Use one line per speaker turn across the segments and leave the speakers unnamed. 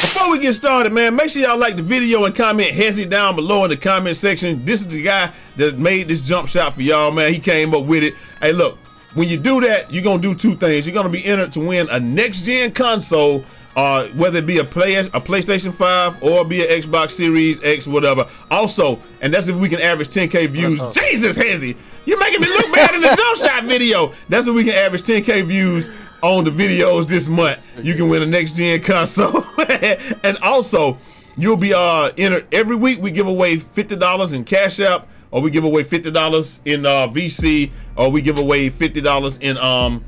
Before we get started, man, make sure y'all like the video and comment Hezzy down below in the comment section. This is the guy that made this jump shot for y'all, man. He came up with it. Hey, look, when you do that, you're gonna do two things. You're gonna be entered to win a next-gen console uh, whether it be a play a PlayStation 5 or be an Xbox Series X, whatever. Also, and that's if we can average 10k views. Uh -oh. Jesus, Hezzy, you're making me look bad in the jump shot video. That's if we can average 10k views on the videos this month. You can win a next gen console, and also you'll be uh entered every week. We give away fifty dollars in Cash App, or we give away fifty dollars in uh, VC, or we give away fifty dollars in um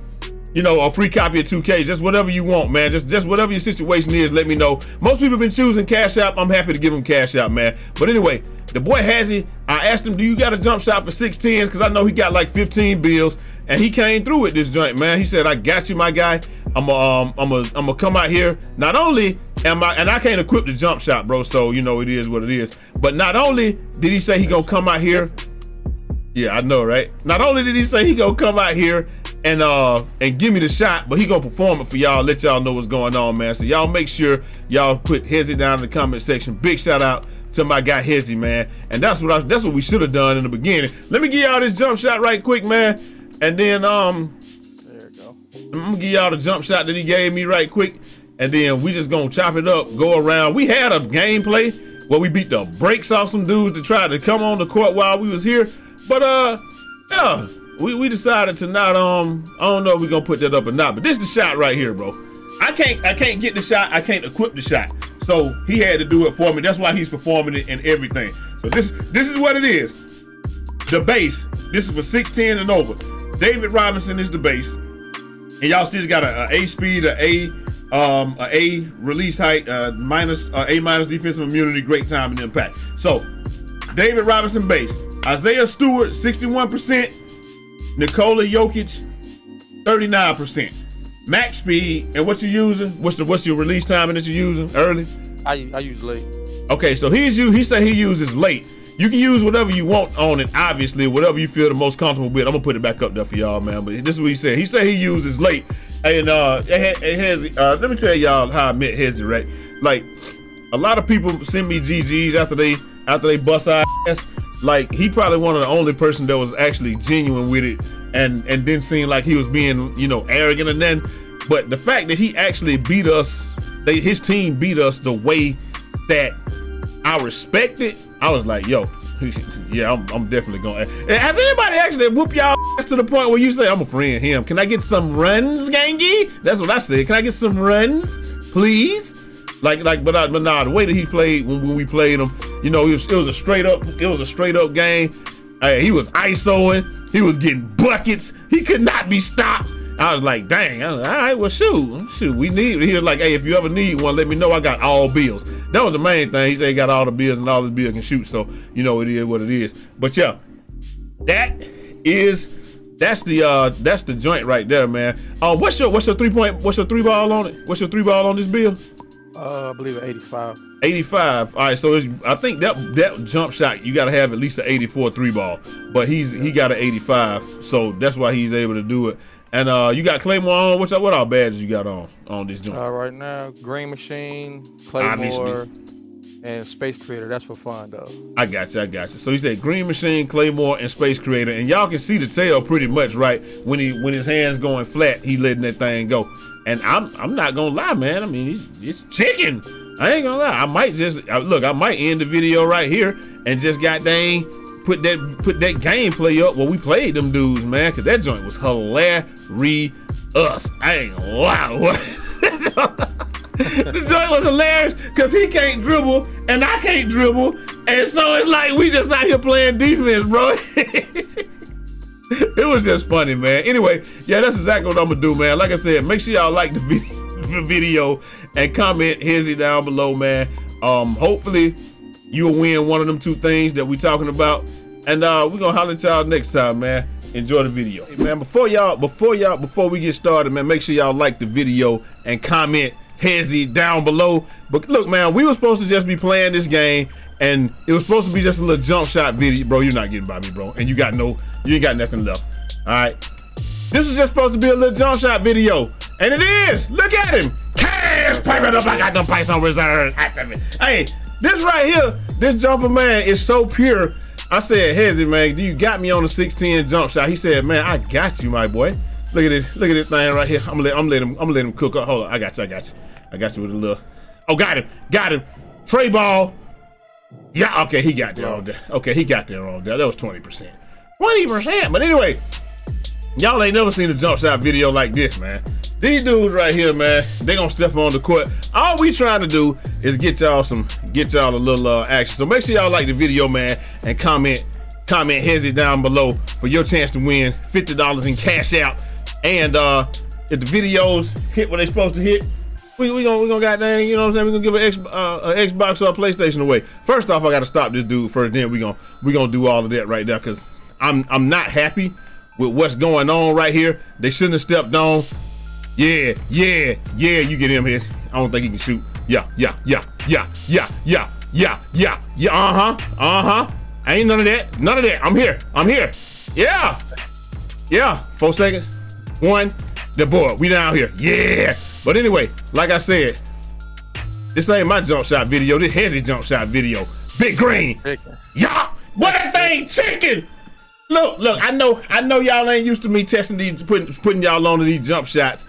you know, a free copy of 2K, just whatever you want, man. Just just whatever your situation is, let me know. Most people have been choosing Cash App. I'm happy to give them Cash App, man. But anyway, the boy Hezzy. I asked him, do you got a jump shot for 16s? Because I know he got like 15 bills. And he came through with this joint, man. He said, I got you, my guy. I'm a, um, I'm a, I'm gonna come out here. Not only am I, and I can't equip the jump shot, bro. So, you know, it is what it is. But not only did he say he gonna come out here. Yeah, I know, right? Not only did he say he gonna come out here and uh and give me the shot, but he gonna perform it for y'all, let y'all know what's going on, man. So y'all make sure y'all put Hezzy down in the comment section. Big shout out to my guy Hezzy, man. And that's what I that's what we should have done in the beginning. Let me give y'all this jump shot right quick, man. And then um there you go. I'm gonna give y'all the jump shot that he gave me right quick. And then we just gonna chop it up, go around. We had a gameplay where we beat the brakes off some dudes to try to come on the court while we was here. But uh yeah we, we decided to not um I don't know if we're gonna put that up or not, but this is the shot right here, bro. I can't I can't get the shot, I can't equip the shot. So he had to do it for me. That's why he's performing it and everything. So this this is what it is. The base. This is for 610 and over. David Robinson is the base. And y'all see it's got a, a, a speed, a A um, a A release height, uh, minus uh, A minus defensive immunity, great time and impact. So David Robinson base. Isaiah Stewart, 61%. Nikola Jokic, 39%. Max speed, and what you using? What's the what's your release time and that you're using? Early?
I I use late.
Okay, so he's you he said he uses late. You can use whatever you want on it, obviously, whatever you feel the most comfortable with. I'm gonna put it back up there for y'all, man. But this is what he said. He said he uses late. And uh it, it has uh let me tell y'all how I met Hezzy, right? Like a lot of people send me GGs after they after they bust our ass like he probably one of the only person that was actually genuine with it and and didn't seem like he was being you know arrogant and then but the fact that he actually beat us they his team beat us the way that I respect it I was like yo yeah I'm, I'm definitely going has anybody actually whoop y'all to the point where you say I'm a friend him. Can I get some runs gangy that's what I said. Can I get some runs please like like but, I, but nah the way that he played when, when we played him you know, it was, it was a straight up, it was a straight up game. Hey, he was ISOing, he was getting buckets. He could not be stopped. I was like, dang, I was like, all right, well, shoot, shoot, we need, he was like, hey, if you ever need one, let me know, I got all bills. That was the main thing. He said he got all the bills and all his bills can shoot, so, you know, it is what it is. But yeah, that is, that's the, uh, that's the joint right there, man. Uh, what's your, what's your three point, what's your three ball on it? What's your three ball on this bill?
Uh, I believe 85.
85. All right, so I think that that jump shot you got to have at least an 84 three ball, but he's he got an 85, so that's why he's able to do it. And uh, you got Claymore on. What's up? What all badges you got on on this jump?
Uh, right now, Green Machine, Claymore, Obviously. and Space Creator. That's for fun though.
I got you. I got you. So he said Green Machine, Claymore, and Space Creator, and y'all can see the tail pretty much right when he when his hands going flat, he letting that thing go. And I'm I'm not gonna lie, man. I mean, it's, chicken. I ain't gonna lie. I might just look. I might end the video right here and just got dang put that put that gameplay up where we played them dudes, man. Cause that joint was hilarious. I ain't gonna lie. the joint was hilarious because he can't dribble and I can't dribble, and so it's like we just out here playing defense, bro. it was just funny, man. Anyway, yeah, that's exactly what I'm gonna do, man. Like I said, make sure y'all like the video, video and comment Hezzy down below, man. Um, hopefully you'll win one of them two things that we talking about. And uh, we're gonna holler at y'all next time, man. Enjoy the video. Hey, man, before y'all, before y'all, before we get started, man, make sure y'all like the video and comment Hezzy down below. But look, man, we were supposed to just be playing this game and it was supposed to be just a little jump shot video. Bro, you're not getting by me, bro. And you got no, you ain't got nothing left. All right. This is just supposed to be a little jump shot video. And it is. Look at him. Cash. Let's up. I got them pipes on reserve. Hey, this right here, this jumper man is so pure. I said, Hezzy, man, do you got me on the 610 jump shot. He said, man, I got you, my boy. Look at this. Look at this thing right here. I'm gonna let I'm let him I'm gonna let him cook up. Hold on. I got you. I got you. I got you with a little. Oh, got him. Got him. Trey ball. Yeah. Okay, he got there on there. Okay, he got there on there. That was 20%. 20%. But anyway, y'all ain't never seen a jump shot video like this, man. These dudes right here, man, they gonna step on the court. All we trying to do is get y'all some, get y'all a little uh, action. So make sure y'all like the video, man, and comment, comment Hezzy down below for your chance to win $50 in cash out. And uh, if the videos hit what they supposed to hit, we we gonna we gonna goddamn, you know what I'm saying? We gonna give an, X, uh, an Xbox or a PlayStation away. First off, I gotta stop this dude first. Then we gonna we gonna do all of that right now because I'm I'm not happy with what's going on right here. They shouldn't have stepped on. Yeah, yeah, yeah. You get him here. I don't think he can shoot. Yeah, yeah, yeah, yeah, yeah, yeah, yeah, yeah, yeah. Uh huh, uh huh. Ain't none of that. None of that. I'm here. I'm here. Yeah, yeah. Four seconds. One. The board. We down here. Yeah. But anyway, like I said, this ain't my jump shot video. This Hezzy jump shot video. Big green. Yeah. What that thing chicken? Look, look. I know, I know y'all ain't used to me testing these, putting putting y'all on to these jump shots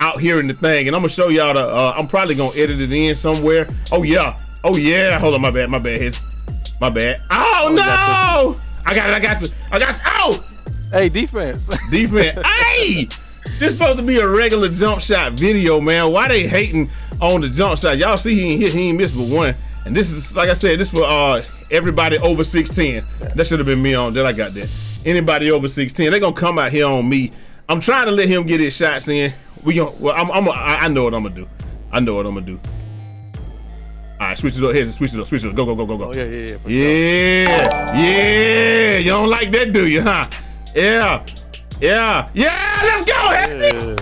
out here in the thing, and I'm gonna show y'all the. Uh, I'm probably gonna edit it in somewhere. Oh yeah. Oh yeah. Hold on, my bad. My bad. His. My bad. Oh, oh no! I got it. I got you. I got you. Oh.
Hey, defense.
Defense. hey. This supposed to be a regular jump shot video, man. Why they hating on the jump shot? Y'all see he ain't hit, he ain't missed but one. And this is, like I said, this for uh everybody over 6'10. That should have been me on that. I got that. Anybody over 6'10, they gonna come out here on me. I'm trying to let him get his shots in. We gonna, well, I'm, I'm, I know what I'm gonna do. I know what I'm gonna do. All right, switch it up. Here's switch it up. Switch it up. Go, go, go, go, go.
Oh, yeah, yeah, yeah.
Yeah, yeah. You don't like that, do you, huh? Yeah. Yeah, yeah, let's go, Yeah.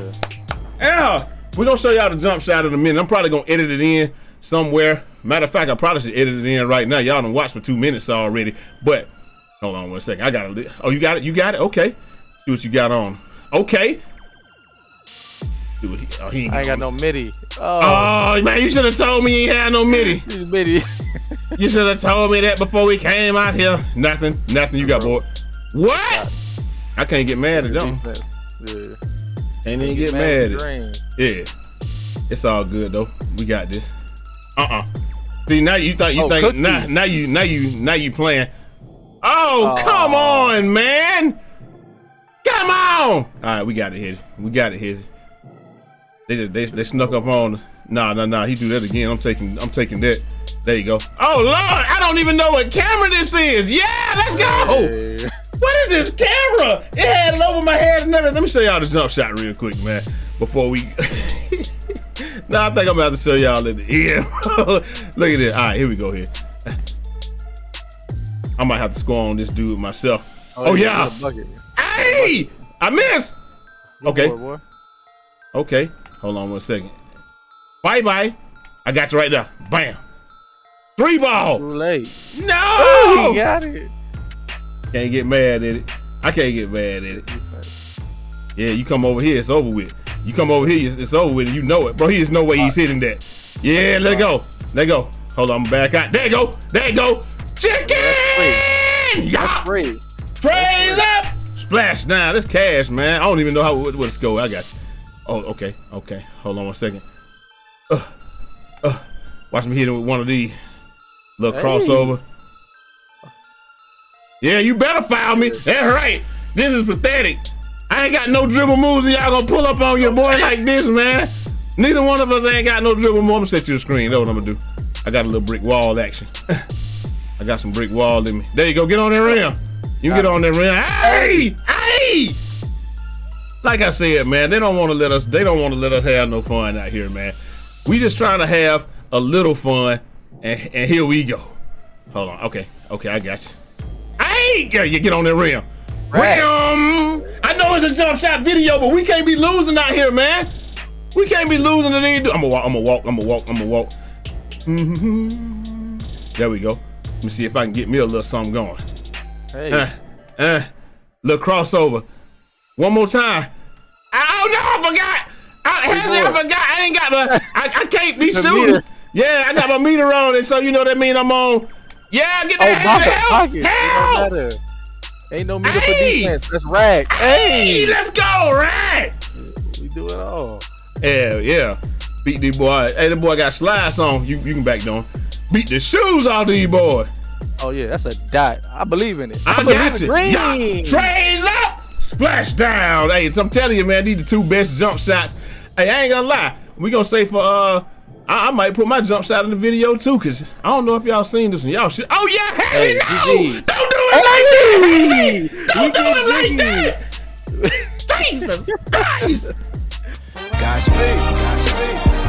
yeah. We're gonna show y'all the jump shot in a minute. I'm probably gonna edit it in somewhere. Matter of fact, I probably should edit it in right now. Y'all done watched for two minutes already. But hold on one second. I got it. Oh, you got it? You got it? Okay. See what you got on. Okay.
He, oh, he ain't I ain't got no MIDI. Oh.
oh. man, you should have told me you had no MIDI.
MIDI.
you should have told me that before we came out here. Nothing. Nothing. You got bored. What? I can't get mad at them. Yeah. Ain't even get, get mad, mad at Yeah. It's all good though. We got this. Uh-uh. See now you thought you oh, think now now you now you now you playing. Oh, oh, come on, man. Come on. All right, we got it here. We got it here. They just they, they snuck up on us. Nah, nah, nah. He do that again. I'm taking I'm taking that. There you go. Oh Lord, I don't even know what camera this is. Yeah, let's go. Hey. What is this camera? It had it over my head and everything. Let me show y'all the jump shot real quick, man. Before we. now I think I'm about to show y'all in the ear. Look at this. All right, here we go. Here. I might have to score on this dude myself. Oh, oh yeah. Hey, I missed. Okay. Okay. Hold on one second. Bye bye. I got you right there. Bam. Three ball.
Too late.
No. Oh,
he got it.
Can't get mad at it. I can't get mad at it. Yeah, you come over here, it's over with. You come over here, it's over with, you know it. Bro, he just no way he's hitting that. Yeah, let go. Let go. Hold on, I'm back out. There you go. There you go. Chicken!
Yeah! Free.
Trays up! Splash now. This cash, man. I don't even know how what, what. I got you. Oh, okay. Okay. Hold on one second. Uh, uh, watch me hit him with one of these. Little hey. crossover. Yeah, you better foul me. That's right. This is pathetic. I ain't got no dribble moves and y'all gonna pull up on your boy like this, man. Neither one of us ain't got no dribble moves. I'm gonna set you a screen. That's what I'm gonna do. I got a little brick wall action. I got some brick wall in me. There you go. Get on that rim. You get on that rim. Hey! Hey! Like I said, man, they don't want to let us, they don't want to let us have no fun out here, man. We just trying to have a little fun, and, and here we go. Hold on. Okay. Okay, I got you. Hey, yeah, you get on that rim. Right. Rim. I know it's a jump shot video, but we can't be losing out here, man. We can't be losing to these. I'm gonna walk. I'm gonna walk. I'm gonna walk. I'm gonna walk. There we go. Let me see if I can get me a little something going.
Hey. Uh,
uh, little crossover. One more time. Oh no, I forgot. I, I forgot. I ain't got the. I, I can't be shooting. Yeah, I got my meter on it, so you know that mean I'm on. Yeah, get that
oh, help, help. It Ain't no meter hey. for defense. That's rag.
Hey, hey let's go, rag.
We do it all.
Yeah, yeah. Beat these boy. Hey, the boy got slides on. You you can back down. Beat the shoes off these boys.
Oh yeah, that's a dot. I believe in it.
I, I got you. Green. Train up, splash down. Hey, I'm telling you, man, these the two best jump shots. Hey, I ain't gonna lie. We gonna say for uh. I, I, might put my jump shot in the video too, cause I don't know if y'all seen this one. Y'all should. Oh yeah, Hezzy, hey, no! Don't do it hey, like that, Don't do it like that! Jesus Christ! Godspeed. Godspeed.